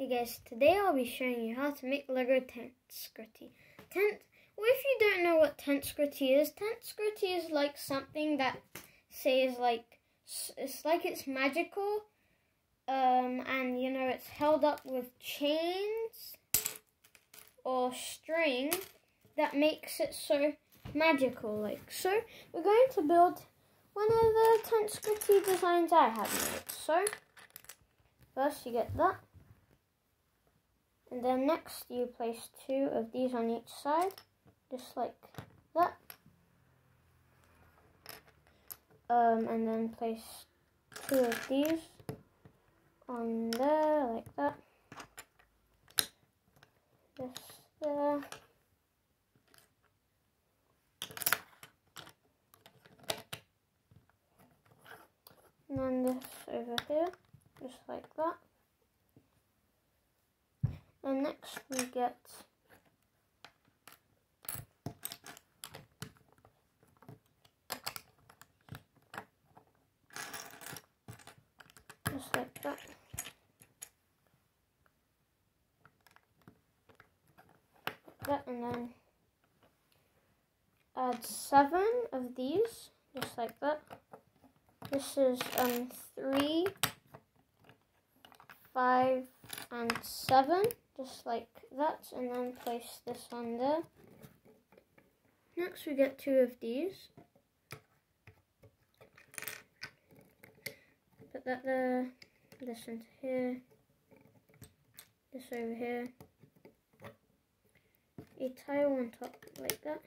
Hey guys, today I'll be showing you how to make Lego Tent Scritty. Tent, well if you don't know what Tensegrity is, Tensegrity is like something that says like, it's like it's magical, um, and you know it's held up with chains or string that makes it so magical like so. We're going to build one of the Tensegrity designs I have made. So, first you get that. And then next you place two of these on each side, just like that. Um, and then place two of these on there, like that. This there. And then this over here, just like that. And next we get just like that. Like that and then add seven of these, just like that. This is um three, five, and seven just like that and then place this on there. Next we get two of these. Put that there, this into here, this over here, a tile on top like that.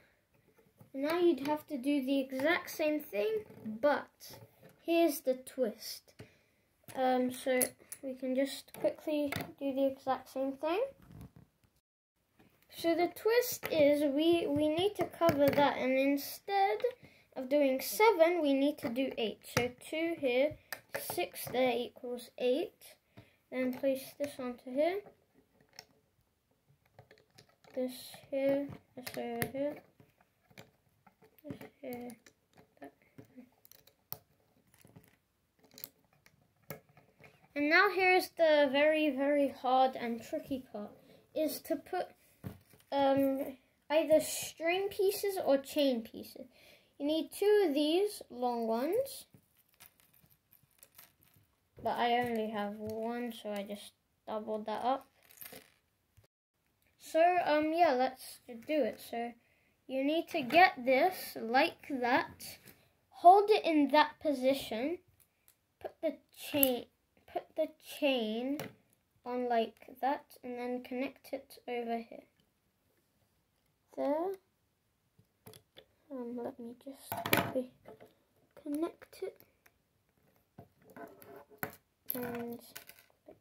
And now you'd have to do the exact same thing, but here's the twist. Um, so we can just quickly do the exact same thing. So the twist is we, we need to cover that and instead of doing 7, we need to do 8. So 2 here, 6 there equals 8. Then place this onto here. This here, this over here. This here. And now here's the very, very hard and tricky part, is to put um, either string pieces or chain pieces. You need two of these long ones, but I only have one, so I just doubled that up. So, um, yeah, let's do it. So, you need to get this like that, hold it in that position, put the chain, put the chain on like that and then connect it over here. There. Um, let me just connect it. And like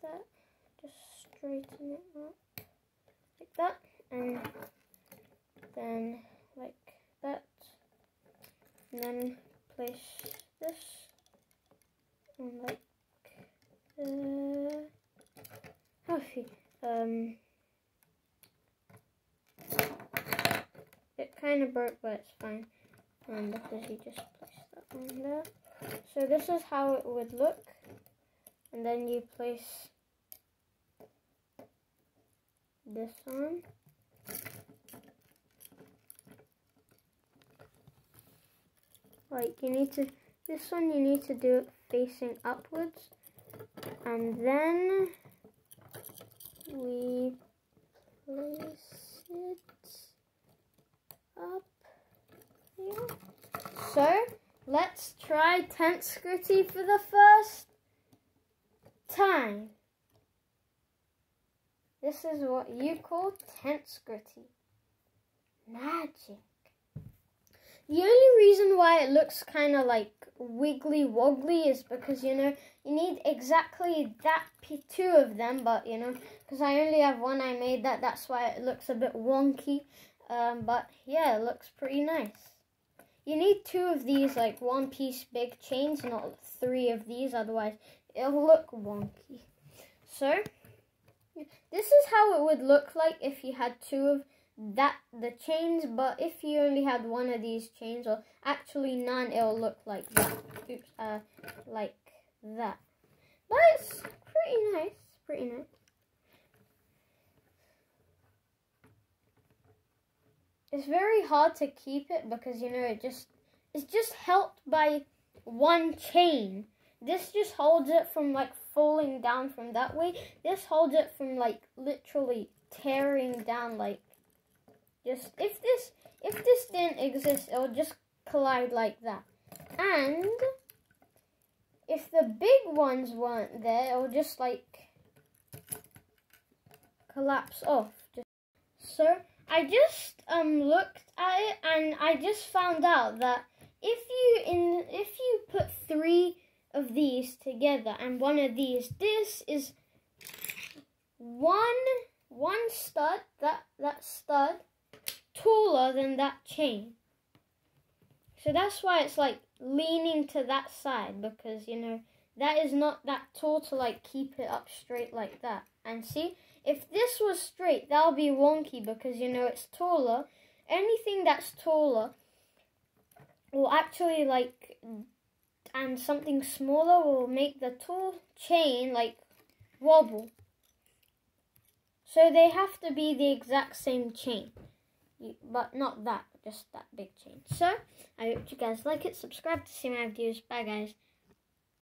that. Just straighten it up like that. And then like that. And then place this like uh, healthy. Um, it kind of broke, but it's fine. Um, because you just place that on there. So this is how it would look, and then you place this on. Like you need to, this one you need to do it facing upwards and then we place it up here. So let's try tensegrity for the first time. This is what you call tensegrity. Magic. The only reason why it looks kind of like wiggly woggly is because, you know, you need exactly that two of them, but, you know, because I only have one I made that, that's why it looks a bit wonky. Um, but, yeah, it looks pretty nice. You need two of these, like, one piece big chains, not three of these, otherwise it'll look wonky. So, this is how it would look like if you had two of that the chains but if you only had one of these chains or actually none it'll look like that oops uh like that but it's pretty nice pretty nice It's very hard to keep it because you know it just it's just helped by one chain. This just holds it from like falling down from that way. This holds it from like literally tearing down like just if this if this didn't exist it would just collide like that. And if the big ones weren't there, it would just like collapse off. So I just um looked at it and I just found out that if you in if you put three of these together and one of these, this is one one stud that that stud taller than that chain. So that's why it's like leaning to that side because you know that is not that tall to like keep it up straight like that. And see, if this was straight, that'll be wonky because you know it's taller. Anything that's taller will actually like and something smaller will make the tall chain like wobble. So they have to be the exact same chain, but not that just that big change. So, I hope you guys like it. Subscribe to see my videos. Bye, guys.